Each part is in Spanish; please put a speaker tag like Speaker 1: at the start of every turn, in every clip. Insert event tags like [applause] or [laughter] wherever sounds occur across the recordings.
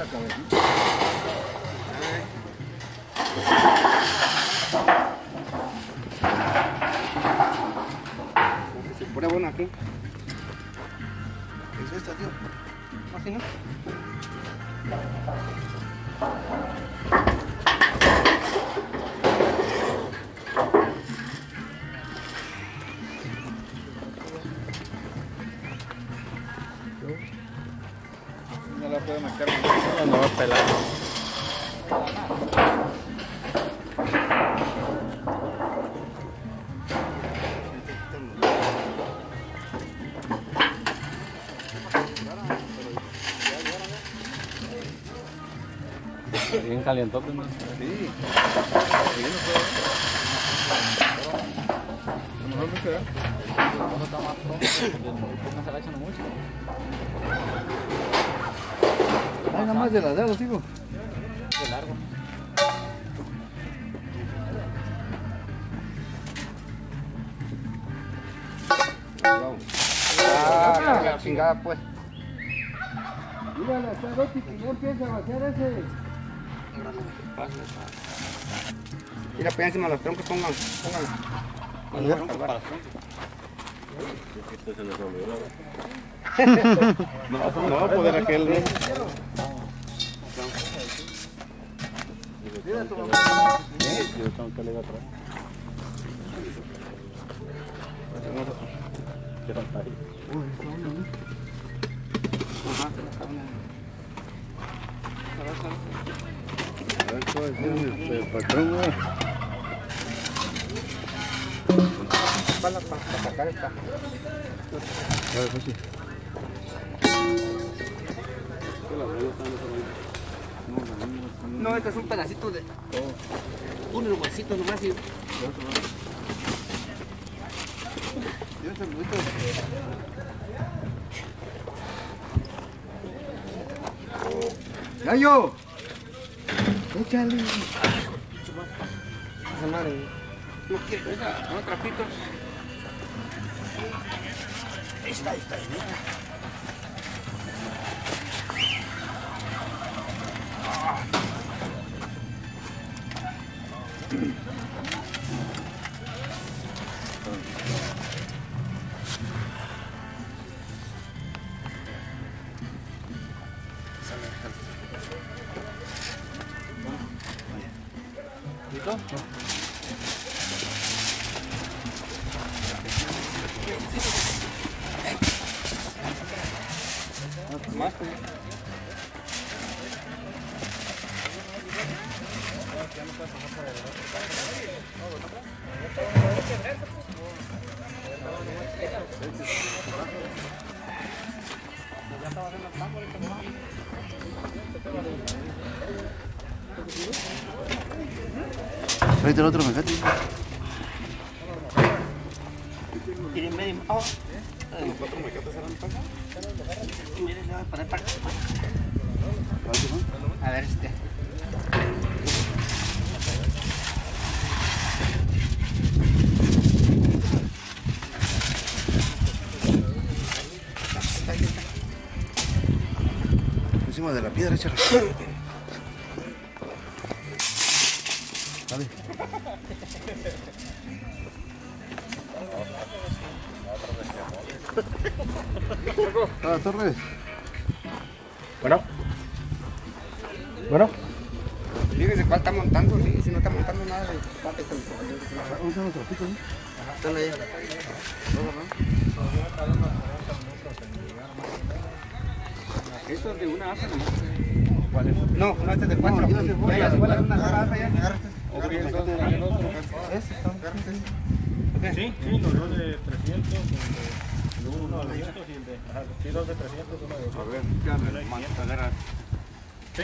Speaker 1: la cabecita.
Speaker 2: Se pone bueno aquí.
Speaker 1: ¿Es esta, tío?
Speaker 2: Así, ¿no?
Speaker 1: No
Speaker 3: va a pelar. Bien calientote, ¿no?
Speaker 1: Sí. Sí, no puedo. A lo mejor me queda. Ay, nada más de las dedos, digo.
Speaker 3: De largo.
Speaker 2: Ah, la chingada, pues.
Speaker 1: Mírala, está Betty, que ya empieza a vaciar ese.
Speaker 2: Mira, pues encima los troncos, pongan. Pongan. [laughs]
Speaker 1: No, no va a aquel. ¿no?
Speaker 3: Yo atrás. ¿Qué tal está.
Speaker 1: A ver.
Speaker 2: No, este es un pedacito de. Un huesito nomás y.
Speaker 1: ¡Gallo! Échale.
Speaker 2: Esa madre. No quiere, venga, un trapito. Ahí está, ahí está, ahí está.
Speaker 1: Tráete el otro mecate.
Speaker 2: Tiene medio. Oh. Los cuatro mecates eran para Y mire, le voy a poner para A ver, este.
Speaker 1: Encima de la piedra, échale. Dale. Ah, Torres.
Speaker 3: Bueno. Bueno.
Speaker 2: Fíjese cuál está montando, sí, si no está montando nada,
Speaker 1: a los trapitos, ¿no?
Speaker 2: Están ahí.
Speaker 3: Esto es de una asa, ¿no?
Speaker 2: No, no, este es de cuatro.
Speaker 1: No,
Speaker 3: Sí, sí, los dos de 300, el de uno de 200 y el de... Sí, dos de 300, uno de 200.
Speaker 1: A ver, agarra.
Speaker 3: Sí.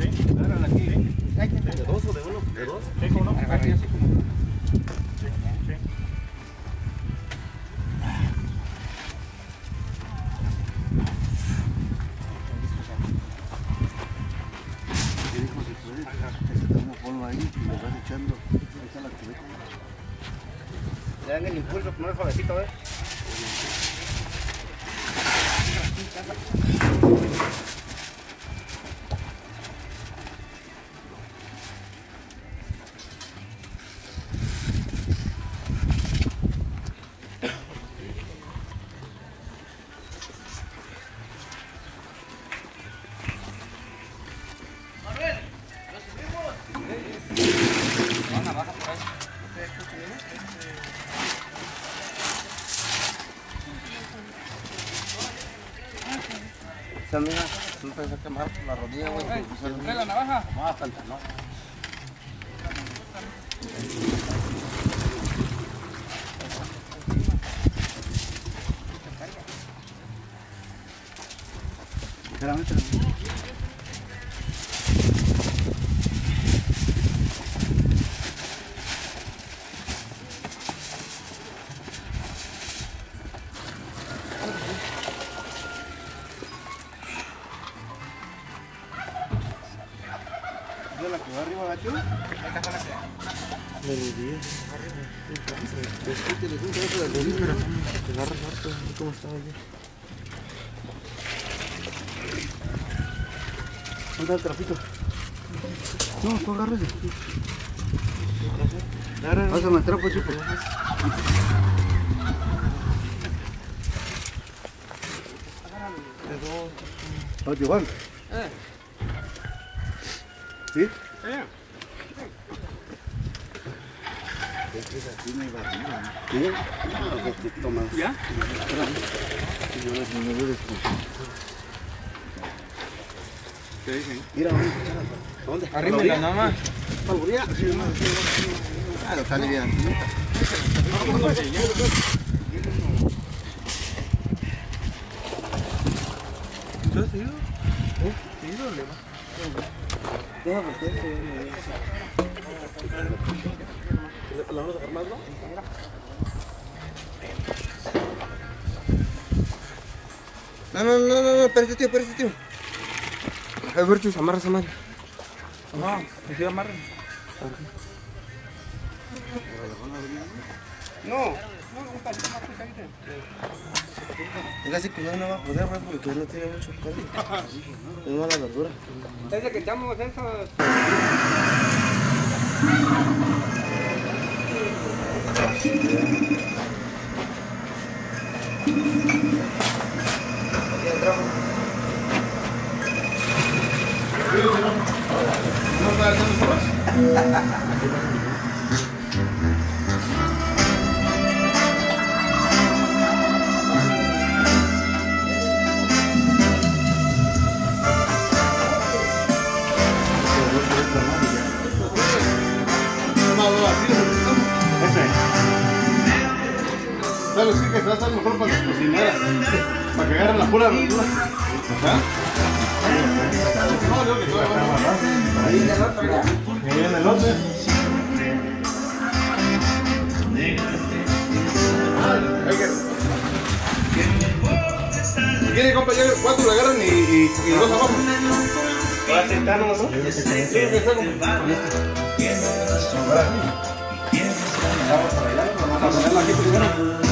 Speaker 3: Sí.
Speaker 1: Agárrala aquí, ¿eh?
Speaker 3: ¿De dos o de uno? ¿De dos? Sí.
Speaker 1: Ahí y le vas echando. Ahí está la cubeta.
Speaker 2: Le dan el impulso, primero suavecito, ¿ves? Esta mira, no pensé quemar la rodilla, güey.
Speaker 4: ¿Trae la navaja?
Speaker 2: Más falta, ¿no?
Speaker 1: Espérame, espérame. ¿Dónde está el trapito? No, tú agárrese. Pásame el trapo, chico. Juan. ¿Sí? Sí. Toma.
Speaker 4: ¿Ya? ¿Qué dicen?
Speaker 1: Mira, ¿dónde?
Speaker 4: Arrímela nada más.
Speaker 1: Claro, sale bien.
Speaker 4: ¿Tú has ido? ¿Eh?
Speaker 1: Deja meterse.
Speaker 2: ¿La vamos a dejar más, no?
Speaker 1: No, no, no, no, no, espérate, tío, espérate, tío.
Speaker 2: A ver, amarra esa madre.
Speaker 4: No, que se amarren.
Speaker 1: No. Casi que no, no va a poder, porque no tiene mucho carne. Es mala verdura.
Speaker 4: Desde que echamos eso.
Speaker 3: ¿Sabes qué? Que se va a estar mejor para las cocineras. Para que agarren la pura verdura. ¿Ajá? No, digo que todavía va. Ahí viene el otro ya. Ahí el otro. Si quiere, compañero, cuatro le agarran y, y, y dos abajo.
Speaker 2: ¿Para sentarnos, no?
Speaker 3: Vamos a bailar, vamos a ponerlo aquí primero.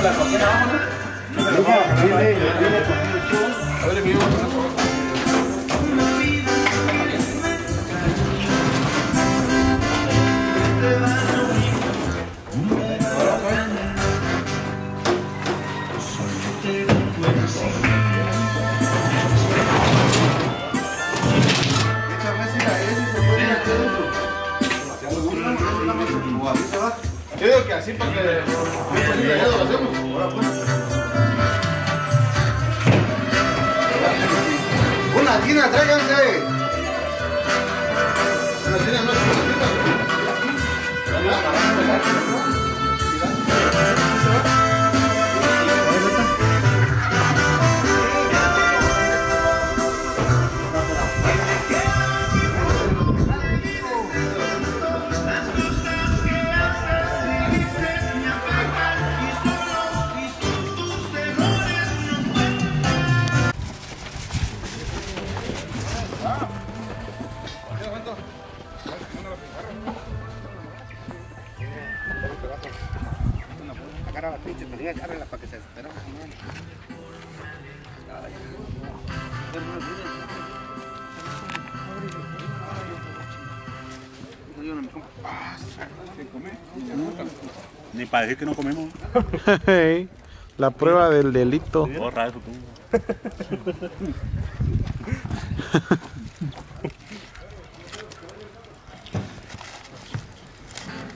Speaker 1: con la cocina. Dile, dile, dile, así
Speaker 3: para que lo hacemos.
Speaker 1: Una tina, tráiganse.
Speaker 3: Ni para decir que no comemos.
Speaker 5: La prueba del delito.
Speaker 3: Borra eso tú. [laughs]